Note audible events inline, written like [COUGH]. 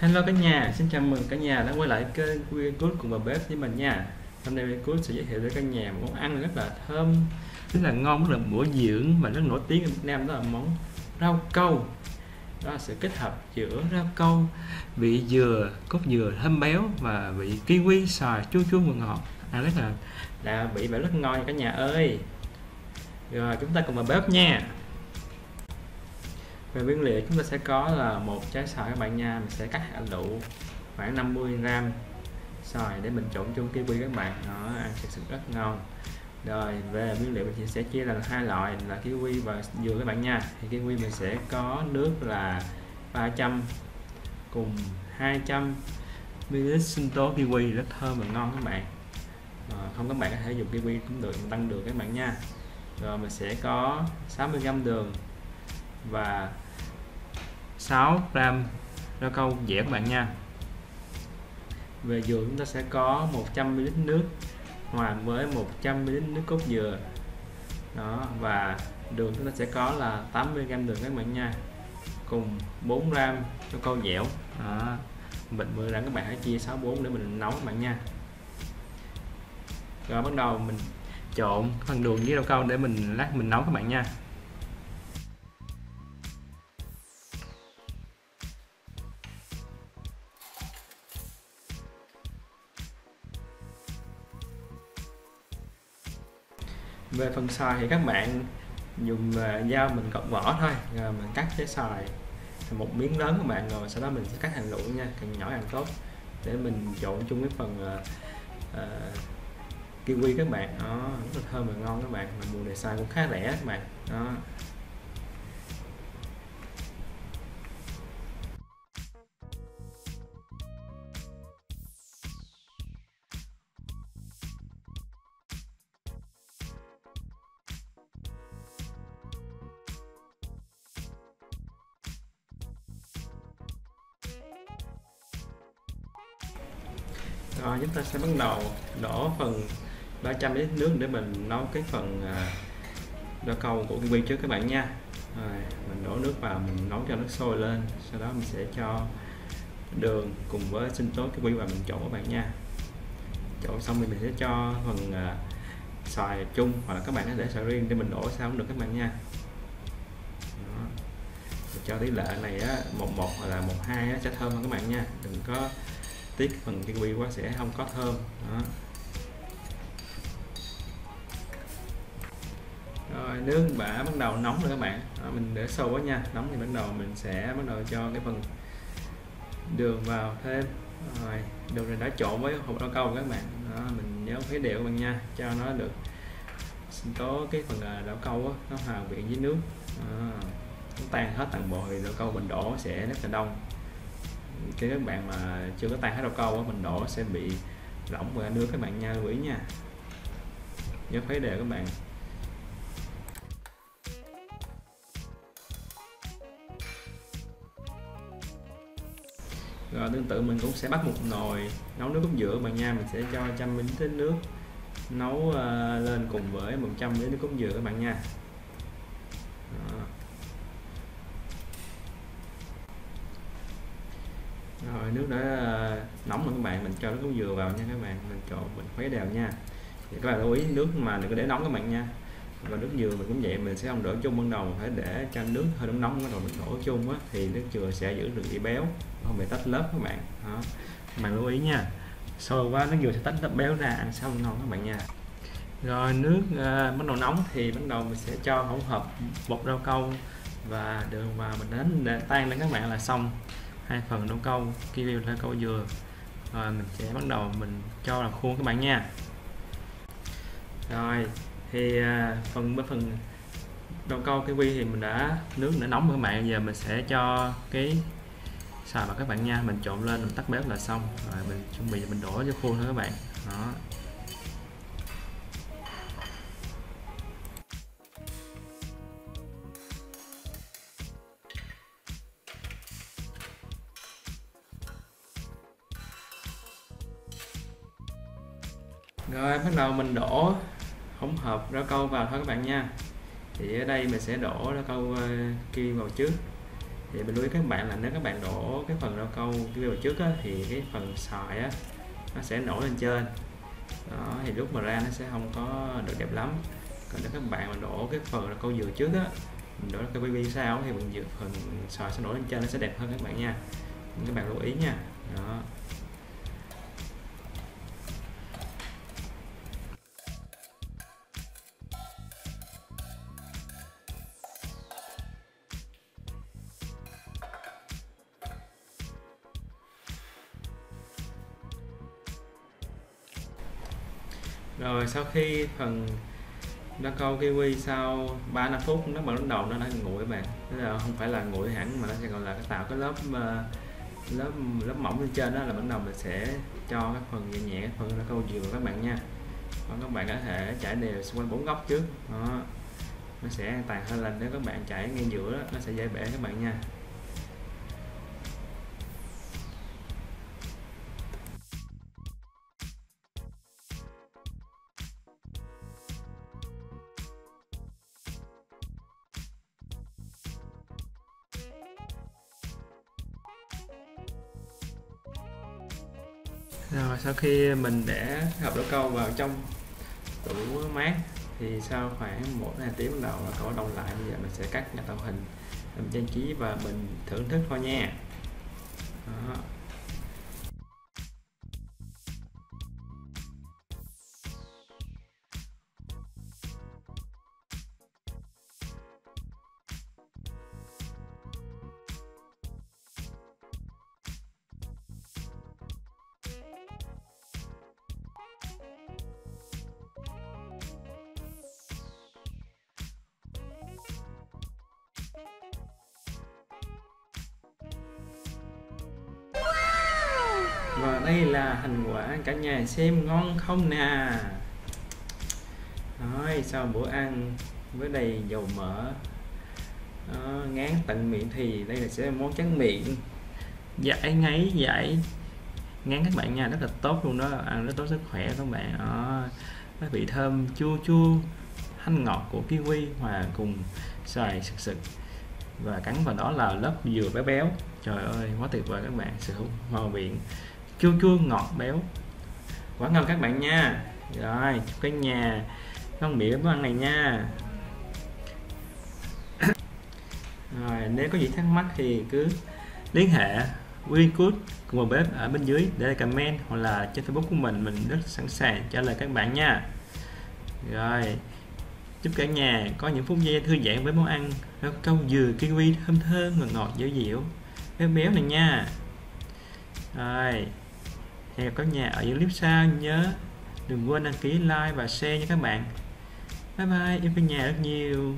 Hello cả nhà, xin chào mừng cả nhà đã quay lại kênh Quyên Good cùng bà bếp với mình nha. Hôm nay Quyên Good sẽ giới thiệu tới cả nhà một món ăn rất là thơm Rất là ngon, rất là bổ dưỡng và rất nổi tiếng ở Việt Nam đó là món rau câu. Đó là sự kết hợp giữa rau câu, vị dừa, cốt dừa thơm béo và vị kiwi, xoài, chua chua và ngọt. Ăn rất là đã vị và rất ngon nha cả nhà ơi. Rồi chúng ta cùng vào bếp nha về nguyên liệu chúng ta sẽ có là một trái xoài các bạn nha. Mình sẽ cắt hạt lựu khoảng 50 gram xoài để mình trộn chung kiwi các bạn. Nó ăn sẽ sự rất ngon. Rồi về nguyên liệu mình sẽ chia làm hai loại là kiwi và dừa các bạn nha. Thì kiwi mình sẽ có nước là 300 cùng 200 ml sinh tố kiwi rất thơm và ngon các bạn. À, không các bạn có thể dùng kiwi cũng được tăng được các bạn nha. Rồi mình sẽ có 60 gram đường và 6 gram rau câu dẻ các bạn nha. Về dừa chúng ta sẽ có 100ml nước hòa với 100ml nước cốt dừa. Đó, và đường chúng ta sẽ có là 80g đường các bạn nha. Cùng 4 gram cho câu dẻo. Đó. mình 10 gram các bạn hãy chia 64 để mình nấu các bạn nha. Rồi bắt đầu mình trộn phần đường với rau câu để mình lát mình nấu các bạn nha. Về phần xài thì các bạn dùng à, dao mình cọc vỏ thôi rồi mình cắt cái xài. Một miếng lớn các bạn rồi sau đó mình sẽ cắt thành lũi nha càng nhỏ càng tốt. Để mình trộn chung với phần uh, uh, kiwi các bạn. Đó rất là thơm và ngon các bạn. Mà mùa này xài cũng khá rẻ các bạn. Đó. Rồi chúng ta sẽ bắt đầu đổ phần 300 lít nước để mình nấu cái phần à, đo câu của kiwi trước các bạn nha. Rồi, mình đổ nước vào mình nấu cho nước sôi lên. Sau đó mình sẽ cho đường cùng với sinh tố kiwi và mình trộn các bạn nha. Trộn xong thì mình sẽ cho phần à, xoài chung hoặc là các bạn có thể xoài riêng để mình đổ sao cũng được các bạn nha. Đó. cho tỷ lệ này á, một một hoặc là một hai sẽ thơm hơn các bạn nha. Đừng có tiết phần kiwi quá sẽ không có thơm. Đó. Rồi nước bả bắt đầu nóng rồi các bạn. Đó, mình để sâu quá nha. Nóng thì bắt đầu mình sẽ bắt đầu cho cái phần đường vào thêm. Rồi đường này đã trộn với hộp rau câu các bạn. Đó, mình nhớ khuấy đều các bạn nha. Cho nó được có cái phần à, đậu câu đó, nó hòa quyện với nước. À, nó tan hết toàn bộ thì đậu câu mình đổ sẽ rất là đông cái các bạn mà chưa có tay hết rau câu mình đổ sẽ bị lỏng và nước các bạn nha lưu ý nha. Nhớ khuấy đều các bạn. Rồi tương tự mình cũng sẽ bắt một nồi nấu nước cốt dừa bạn nha. Mình sẽ cho trăm ml nước nấu uh, lên cùng với 100 ml nước cốt dừa các bạn nha. Rồi nước đã à, nóng rồi các bạn. Mình cho nước cốt dừa vào nha các bạn. Mình trộn mình khuấy đều nha. Thì các bạn lưu ý nước mà đừng có để nóng các bạn nha. Và nước dừa mình cũng vậy mình sẽ không đổ chung ban đầu. Phải để cho nước hơi nóng nóng rồi mình đổ chung á thì nước dừa sẽ giữ được vị béo không bị tách lớp các bạn. Đó. Các bạn lưu ý nha. Sôi quá nước dừa sẽ tách lớp béo ra ăn xong ngon các bạn nha. Rồi nước uh, bắt đầu nóng thì bắt đầu mình sẽ cho hỗn hợp bột rau câu và đường vào. Mình đến để tan lên các bạn là xong hai phần đông câu kiwi là câu dừa rồi mình sẽ bắt đầu, mình cho là khuôn các bạn nha. Rồi, thì à, phần, bên phần đông câu kiwi thì mình đã, nước đã nóng các bạn. Giờ mình sẽ cho cái xào vào các bạn nha. Mình trộn lên, mình tắt bếp là xong. Rồi mình chuẩn bị, mình đổ cho khuôn thôi các bạn. Đó. Rồi bắt đầu mình đổ hỗn hợp rau câu vào thôi các bạn nha. Thì ở đây mình sẽ đổ rau câu ờ, kia vào trước. Thì mình lưu ý các bạn là nếu các bạn đổ cái phần rau câu kia vào trước á, thì cái phần sợi á nó sẽ nổi lên trên. Đó thì lúc mà ra nó sẽ không có được đẹp lắm. Còn nếu các bạn mà đổ cái phần rau câu dừa trước á mình đổ cái BB sau thì mình dựa phần sợi sẽ nổi lên trên nó sẽ đẹp hơn các bạn nha. Các bạn lưu ý nha. Đó. Rồi sau khi phần nó câu kiwi sau 3 năm phút nó bắt đầu nó đã nguội các bạn. Tức là không phải là nguội hẳn mà nó sẽ gọi là tạo cái lớp ờ, lớp lớp mỏng lên trên đó là bắt đầu mình sẽ cho các phần nhẹ nhẹ các phần nó câu dừa các bạn nha. Còn các bạn có thể chảy đều xung quanh bốn góc trước. Đó. Nó sẽ an toàn hơn là nếu các bạn chảy ngay giữa đó, nó sẽ dễ bể các bạn nha. Rồi, sau khi mình để hộp đổ câu vào trong tủ mát, thì sau khoảng một hai tiếng đầu là cậu đông lại bây giờ mình sẽ cắt nhà tạo hình, làm trang trí và mình thưởng thức thôi nha Đó. Và đây là thành quả cả nhà xem ngon không nè. Rồi, sau bữa ăn với đầy dầu mỡ à, ngán tận miệng thì đây là sẽ là món tráng miệng. Giải ngáy giải ngán các bạn nha rất là tốt luôn đó. Ăn rất tốt sức khỏe các bạn. À, nó vị thơm chua chua thanh ngọt của kiwi hòa cùng xoài sực sực. Và cắn vào đó là lớp dừa béo béo. Trời ơi quá tuyệt vời các bạn sự màu miệng chua chua ngọt béo. Quá ngon các bạn nha. Rồi chúc cả nhà. Ngon miệng món ăn này nha. [COUGHS] Rồi, nếu có gì thắc mắc thì cứ liên hệ Wincood cùng một bếp ở bên dưới để lại comment hoặc là trên Facebook của mình. Mình rất sẵn sàng trả lời các bạn nha. Rồi, chúc cả nhà có những phút giây thư giãn với món ăn câu dừa, kiwi thơm thơm ngọt ngọt, dẻo dẻo, béo béo này nha. Rồi hẹn gặp các nhà ở những clip sau, nhớ đừng quên đăng ký like và share nha các bạn. Bye bye yêu các nhà rất nhiều.